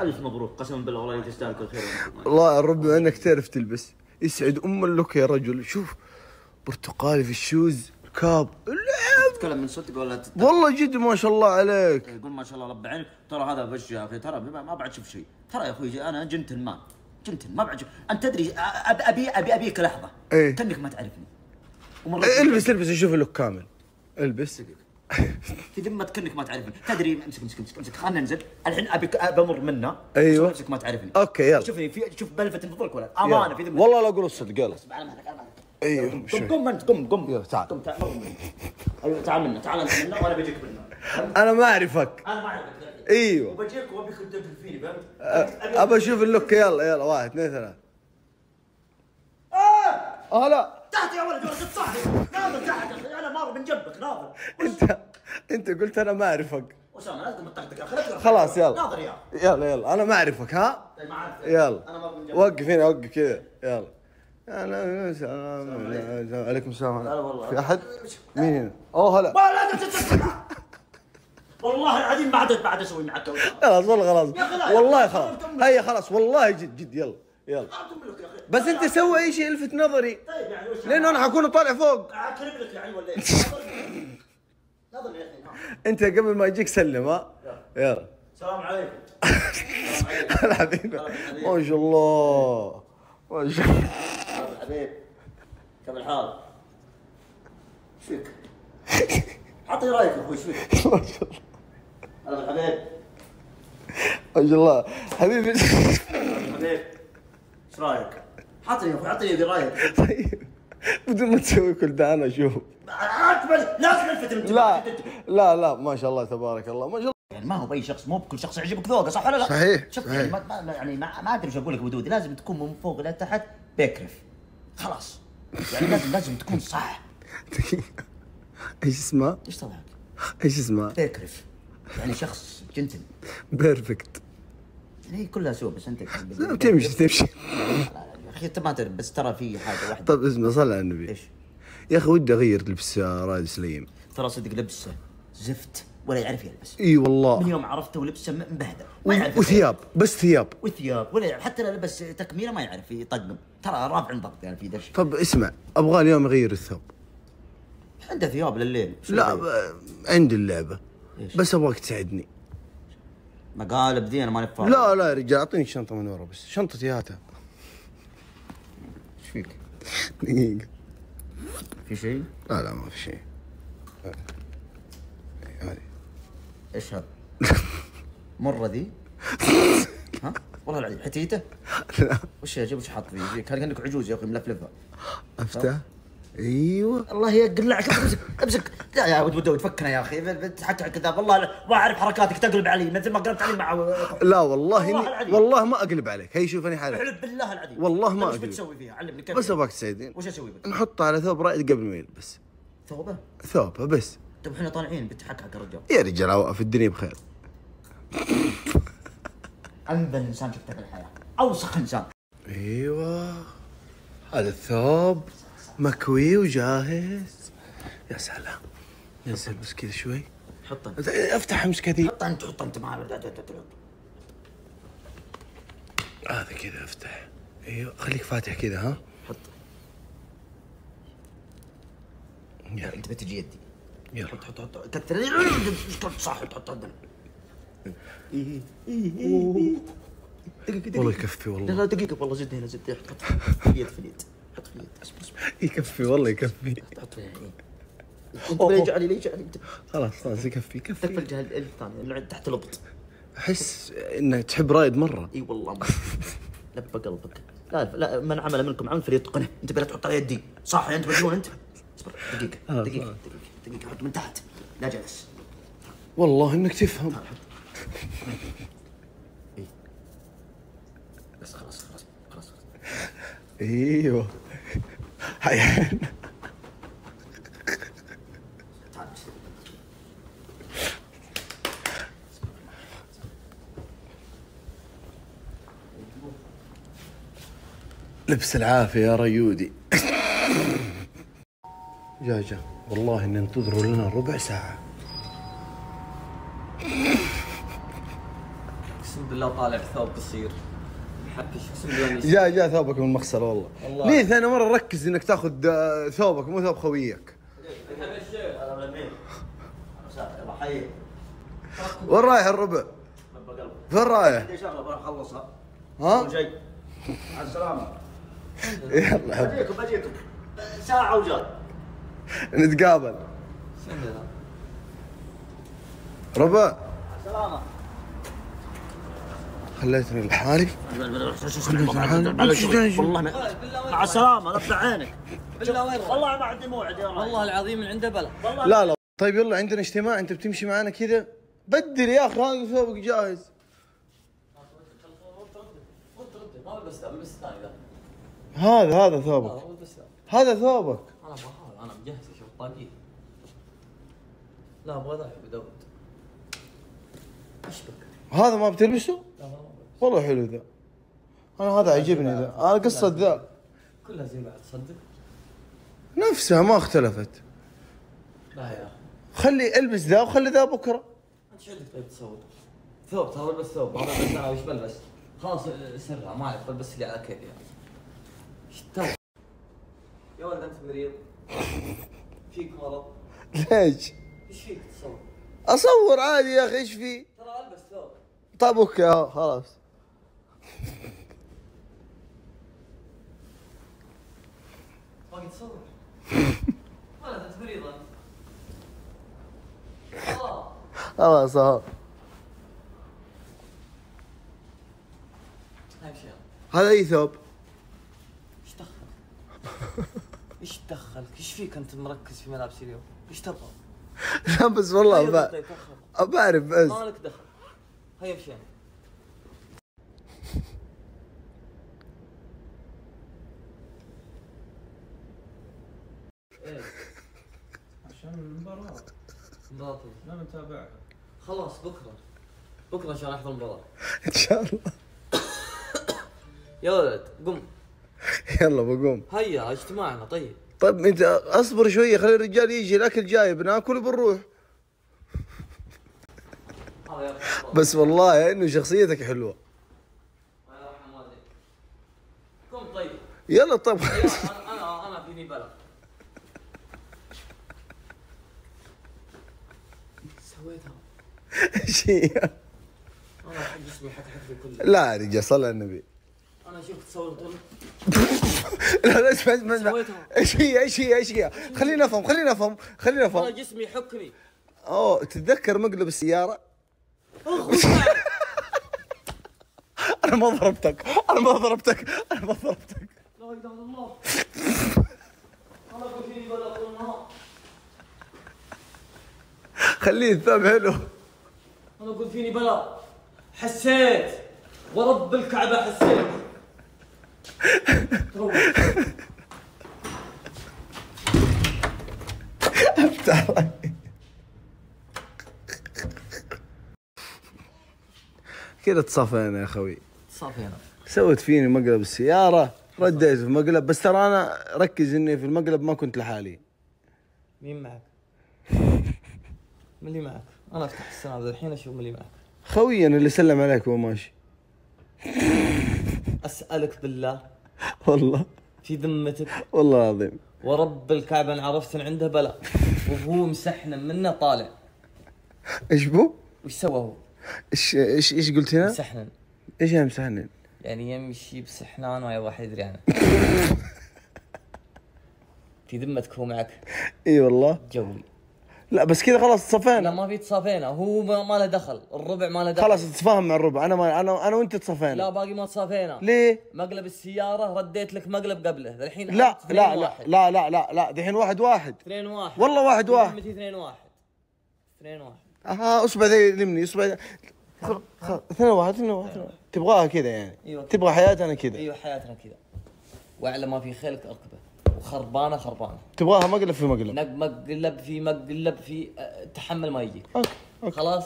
ألف مبروك قسما بالله والله تستاهل كل خير والله الرب انك تعرف تلبس. يسعد أم اللوك يا رجل. شوف برتقالي في الشوز كاب. تتكلم من صدق ولا تت- والله جد ما شاء الله عليك. يقول ما شاء الله رب عينك ترى هذا بش يا أخي ترى ما بعد شوف شيء. ترى يا أخوي أنا جنتل مان جنتل ما بعد أنت تدري ابي ابي ابي أبيك لحظة. إيه. كانك ما تعرفني. ومرة البس إلبس أشوف اللوك كامل. إلبس. في ذمة كانك ما تعرفني. تدري امسك امسك امسك امسك. خلينا ننزل. الحين ابيك بمر منا أيوة. امسك ما تعرفني. أوكي، يلا. شوفني في شوف بلفت نظرك ولا أمانة في ذمتك. والله لا أقول الصدق يلا. على مهلك على مهلك أيوه قم. قم أنت قم قم. يلا، تعال. قم تعال أيوه تعال منا تعال أنت منا وأنا بجيك منا أنا ما أعرفك. أنا ما أعرفك أيوه. وبجيك وابيك تدبل فيني فهمت؟ ابى أشوف اللوك يلا يلا واحد اثنين ثلاث آه! لا تحت يا ولد ولد صاحبي ناظر تحت يا أخي أنا مار من جنبك ناظر. انت انت قلت أنا ما اعرفك. لازم تطقطق خلاص يلا. ناظر يا يلا يلا. أنا ما أعرفك ها؟ عرفت يلا. أنا وقف هنا وقف كذا. يلا. يلا السلام عليكم السلام. هلا والله. في أحد؟ مين هنا؟ أوه هلا. والله العظيم ما عاد بعد أسوي معك. خلاص والله خلاص. والله خلاص. هيا خلاص. والله جد جد يلا. يلا. بس أنت سوي أي شيء يلفت نظري. طيب يعني وش لأنه أنا حكون طالع فوق. أكرم لك يعني ولا إيش؟ نظر يا أخي. ها. أنت قبل ما يجيك سلم ها. يلا. السلام عليكم. الحبيب. ما شاء الله. ما شاء الله. هلا حبيب كيف الحال؟ إيش فيك؟ اعطي رأيك أخوي إيش فيك؟ ما شاء الله. هلا بالحبيب ما شاء الله. حبيبي. بالحبيب إيش رايك؟ اعطني يا أخوي اعطني رايك طيب بدون ما تسوي كل ده أنا أشوف الانتباه لا لا لا ما شاء الله تبارك الله ما شاء الله يعني ما هو بأي شخص مو بكل شخص يعجبك ذوقه صح ولا لا؟ صحيح، شوف صحيح. يعني ما ما- يعني ما, ما أدري إيش أقول لك ودودي لازم تكون من فوق إلى تحت بيكرف خلاص يعني لازم لازم تكون صح دقيقة. إيش اسمه؟ إيش طلعك؟ إيش اسمه؟ perfect يعني شخص gentle perfect هي كلها سوء بس أنت تمشي تمشي. يا أخي انت ما تدري بس ترى في حاجة واحدة. طيب اسمع صل على النبي. إيش؟ يا أخي ودي أغير لبس رائد سليم. ترى صدق لبسه زفت ولا يعرف يلبس. إي من والله يوم عرفته ولبسه مبهدل. ما يعرف. وثياب بس ثياب. وثياب ولا يعرف. حتى لو لبس تكميلة ما يعرف يطقم. ترى رافع ضغط يعني في دش طب اسمع أبغى اليوم أغير الثوب. عنده ثياب لليل. لا عندي اللعبة إيش؟ بس أبغاك تساعدني. مقالب ذي أنا ماني فاهم لا لا يا رجال أعطيني الشنطة من ورا بس شنطتي هاتها إيش فيك؟ دقيقة في شيء؟ لا لا ما في شيء هذه إيش هذا؟ مرة ذي؟ ها؟ والله العظيم حتيته؟ لا وش يا جيب وش حاط فيه؟ كان كأنك عجوز يا أخي ملفلفة أفتح أيوه. الله يقلعك امسك امسك لا يا ود ود فكنا يا أخي. تحكي كذاب والله ما أعرف حركاتك تقلب علي. مثل ما قلبت علي مع لا والله والله إني. والله ما أقلب عليك. هي شوفني حالك. احلف بالله العظيم. والله ما طيب وش أقلب. بتسوي فيها؟ علمني كيف بس أبغاك تساعدين وش أسوي بك؟ نحطه على ثوب رائد قبل ما يلبس. ثوبه؟ ثوبه بس. طيب إحنا طالعين. بتحكحك يا رجال يا رجال أوقف الدنيا بخير. أنبل إنسان شفته في الحياة. أوسخ إنسان. أيوه. هذا الثوب. مكوي وجاهز. يا سلام. نزل بس كذا شوي. حط أنت. افتح امس كذي. حط أنت حط أنت معاه هذا كذا افتح. أيوه خليك فاتح كذا ها. حط. يلا. أنت بتجي يدي يلا. حط حط حط. كثر حط صح حط حط والله يكفي والله. لا دقيقة والله زد هنا زد حط. اليد في اليد حط في اليد اصبر اصبر يكفي. والله يكفي حط فيها عين انت انت خلاص خلاص يكفي يكفي. الجهه الثانية اللي تحت الأبط. أحس انك تحب رايد مرة. إي والله ما لبى قلبك. لا لا من عمل منكم عمل فليتقنه أنت بلا تحط على يدي. صح أنت مجنون أنت. اصبر دقيقة آه، دقيقة آه. دقيقة دقيقة. حط من تحت. لا جلس والله إنك تفهم بس خلاص خلاص خلاص خلاص. أيوه. حيان. لبس العافية يا ريودي. جا جا والله إن انتظروا لنا ربع ساعة. بالله طالع بثوب قصير. حبش اقسم بالله إني- جاء جاء ثوبك من المغسله والله. ليه ثاني مرة ركز إنك تاخذ آه، ثوبك مو ثوب خويك وين رايح الربع؟ فين رايح؟ عندي شغله بروح اخلصها ها؟ وجاي مع السلامه يلا. بجيكم بجيكم ساعه وجاي نتقابل؟ ربع مع السلامه خليتني لحالي والله ما- مع السلامه لف عينك؟ والله ما عندي موعد يا راجل والله العظيم من عنده بلا. والله لا لا. طيب يلا عندنا اجتماع. انت بتمشي معنا كذا. بدل يا أخي هذا ثوبك جاهز. هذا هذا ثوبك. هذا ثوبك. أنا مجهز شوف لا أبغى ذا يا أبو داود. إيش بك؟ هذا ما بتلبسه. والله حلو ذا أنا هذا عجبني ذا أنا قصة ذا كلها زي بعض تصدق؟ نفسها ما اختلفت لا يا أخي خلي ألبس ذا وخلي ذا بكرة أنت شو عندك طيب تصور؟ ثوب ترى بلبس ثوب أنا وش بلبس؟ خلاص سرها ما عليك بلبس اللي على كيفي يعني. يا ولد أنت مريض فيك مرض ليش؟ إيش فيك تصور؟ أصور عادي يا أخي إيش في؟ طيب أوكي ها، خلاص. باقي تصور. ولد أنت مريض خلاص هذا أي ثوب؟ إيش دخلك؟ إيش دخلك؟ إيش فيك أنت مركز في ملابس اليوم؟ إيش تبغى؟ لا بس والله ب- طيب دخل. بعرف بس. ما لك دخل. هيا مشينا إيه. عشان المباراة. مباراة. لا نتابعها. خلاص بكرة. بكرة إن شاء الله احضر المباراة. إن شاء الله. يا ولد قم. يلا بقوم هيا اجتماعنا طيب. طيب إنت أصبر شوية خلي الرجال يجي الأكل جاي بناكل وبنروح. بس والله إنه شخصيتك حلوة. الله يرحم والديك قم طيب يلا يا أنا أنا أنا فيني بلا. سويتها. إيش هي؟ أنا كله لا يا رجال صلى على النبي. أنا شفت طول لا لا اسمع اسمع اسمع. إيش هي إيش هي إيش هي؟ خلينا نفهم خلينا نفهم خلينا أنا نفهم جسمي يحكني أوه تتذكر مقلب السيارة؟ أنا ما ضربتك. أنا ما ضربتك. أنا ما ضربتك. لا اله الا الله خليه الثوب حلو. أنا أقول فيني بلا. حسيت. ورب الكعبة حسيت. روح. كذا تصافينا يا خوي صافي أنا سوت فيني مقلب السيارة رديت في مقلب بس ترى أنا ركز إني في المقلب ما كنت لحالي. مين معك؟ من اللي معك؟ أنا أفتح السناب الحين أشوف من اللي معك. خوي أنا اللي سلم عليك وهو ماشي. أسألك بالله. والله. في ذمتك. والله العظيم. ورب الكعبة ان عرفت إن عنده بلاء. وهو مسحنا منه طالع. إيش بو؟ وش سوى هو؟ إيش إيش إيش قلت هنا؟ مسحنا إيش يعني مسحنن؟ يعني يمشي بسحنان ويا واحد يدري عنه في ذمتك هو معك. إي والله. جولي لا بس كذا خلاص لا تصفينا ما في تصافينا هو ما ما له دخل. الربع ما له دخل. خلاص تتفاهم مع الربع. أنا ما أنا أنا وأنت لا تصفينا باقي ما تصافينا ليه؟ مقلب السيارة رديت لك مقلب قبله. الحين لا لا لا. لا لا لا لا. دحين واحد واحد. اثنين واحد. والله واحد واحد. اثنين واحد. اثنين واحد. ها اصبع ذا يلمني اصبع اثنين واحد اثنين واحد. تبغاها كذا يعني. أيوة. تبغى حياتنا كذا. أيوه حياتنا كذا. واعلى ما في خيلك اركبه وخربانة خربانة. تبغاها مقلب في مقلب. مقلب في مقلب في أه، تحمل ما يجيك okay okay. خلاص؟